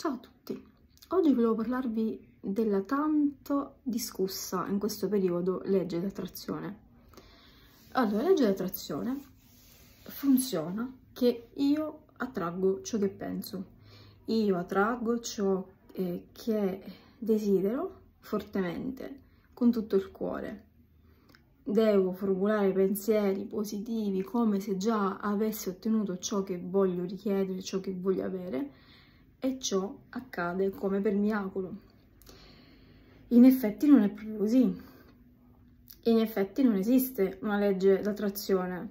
Ciao a tutti! Oggi volevo parlarvi della tanto discussa in questo periodo legge d'attrazione. Allora, la legge d'attrazione funziona che io attraggo ciò che penso, io attraggo ciò eh, che desidero fortemente, con tutto il cuore. Devo formulare pensieri positivi come se già avessi ottenuto ciò che voglio richiedere, ciò che voglio avere, e ciò accade come per miracolo. In effetti non è proprio così. In effetti non esiste una legge d'attrazione,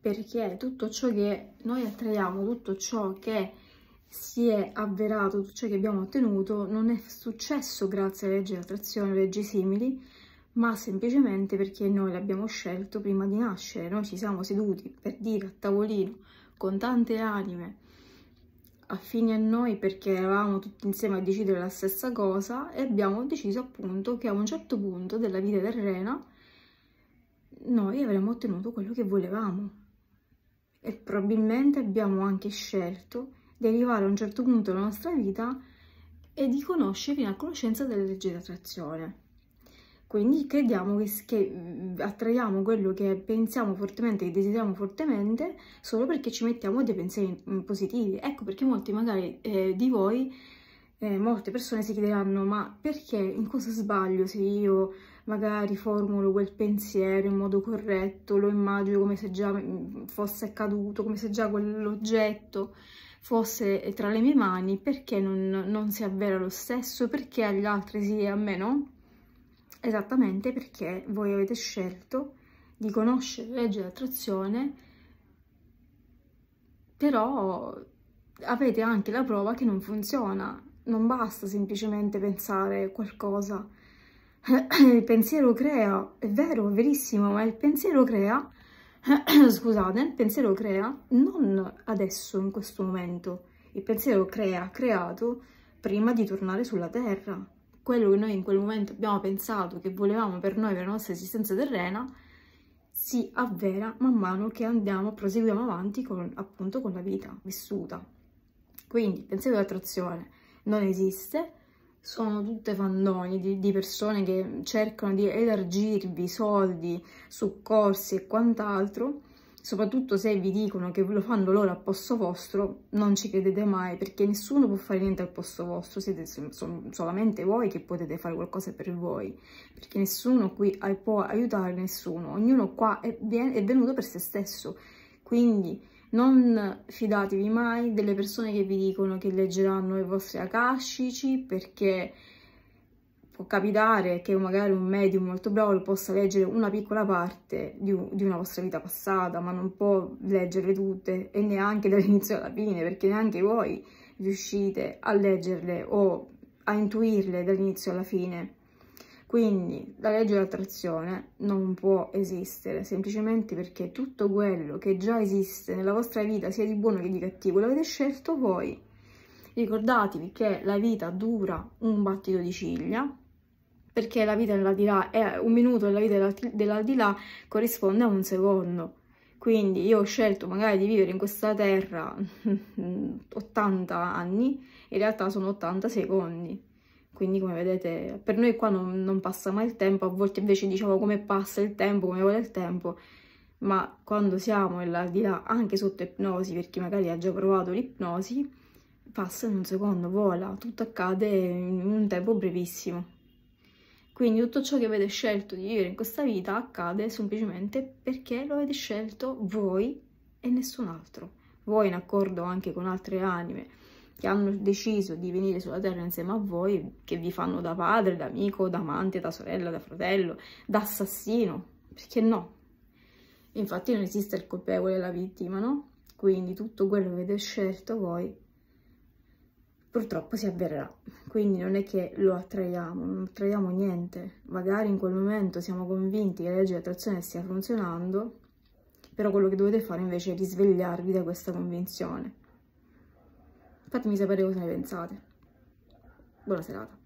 perché tutto ciò che noi attraiamo, tutto ciò che si è avverato, tutto ciò che abbiamo ottenuto, non è successo grazie alle leggi d'attrazione, leggi simili, ma semplicemente perché noi l'abbiamo scelto prima di nascere. Noi ci siamo seduti per dire a tavolino con tante anime affini a noi perché eravamo tutti insieme a decidere la stessa cosa e abbiamo deciso appunto che a un certo punto della vita terrena noi avremmo ottenuto quello che volevamo e probabilmente abbiamo anche scelto di arrivare a un certo punto della nostra vita e di conoscere fino a conoscenza delle leggi di attrazione. Quindi crediamo che, che mm, attraiamo quello che pensiamo fortemente, che desideriamo fortemente, solo perché ci mettiamo dei pensieri positivi. Ecco perché molti magari eh, di voi, eh, molte persone si chiederanno ma perché in cosa sbaglio se io magari formulo quel pensiero in modo corretto, lo immagino come se già mm, fosse accaduto, come se già quell'oggetto fosse tra le mie mani, perché non, non si avvera lo stesso, perché agli altri sì e a me no? Esattamente perché voi avete scelto di conoscere la legge dell'attrazione, però avete anche la prova che non funziona. Non basta semplicemente pensare qualcosa. Il pensiero crea, è vero, è verissimo, ma il pensiero crea, scusate, il pensiero crea non adesso, in questo momento. Il pensiero crea, creato prima di tornare sulla Terra quello che noi in quel momento abbiamo pensato che volevamo per noi, per la nostra esistenza terrena, si avvera man mano che andiamo, proseguiamo avanti con, appunto con la vita vissuta. Quindi il pensiero dell'attrazione non esiste, sono tutte fandonie di, di, persone che cercano di elargirvi soldi su corsi e quant'altro soprattutto se vi dicono che lo fanno loro al posto vostro, non ci credete mai, perché nessuno può fare niente al posto vostro, siete solamente voi che potete fare qualcosa per voi, perché nessuno qui può aiutare nessuno, ognuno qua è, venuto per se stesso, quindi non fidatevi mai delle persone che vi dicono che leggeranno i vostri akashici, perché può capitare che magari un medium molto bravo possa leggere una piccola parte di, di, una vostra vita passata, ma non può leggerle tutte e neanche dall'inizio alla fine, perché neanche voi riuscite a leggerle o a intuirle dall'inizio alla fine. Quindi la legge dell'attrazione non può esistere, semplicemente perché tutto quello che già esiste nella vostra vita, sia di buono che di cattivo, l'avete scelto voi. Ricordatevi che la vita dura un battito di ciglia, perché la vita dell'aldilà è un minuto della vita dell'aldilà corrisponde a un secondo. Quindi io ho scelto magari di vivere in questa terra 80 anni, in realtà sono 80 secondi. Quindi come vedete, per noi qua non, non passa mai il tempo, a volte invece diciamo come passa il tempo, come vuole il tempo, ma quando siamo nell'aldilà, anche sotto ipnosi, per chi magari ha già provato l'ipnosi, passa in un secondo, vola, tutto accade in un tempo brevissimo. Quindi tutto ciò che avete scelto di vivere in questa vita accade semplicemente perché lo avete scelto voi e nessun altro. Voi in accordo anche con altre anime che hanno deciso di venire sulla terra insieme a voi, che vi fanno da padre, da amico, da amante, da sorella, da fratello, da assassino, perché no? Infatti non esiste il colpevole e la vittima, no? Quindi tutto quello che avete scelto voi purtroppo si avvererà. Quindi non è che lo attraiamo, non attraiamo niente. Magari in quel momento siamo convinti che la legge di attrazione stia funzionando, però quello che dovete fare invece è risvegliarvi da questa convinzione. Fatemi sapere cosa ne pensate. Buona serata.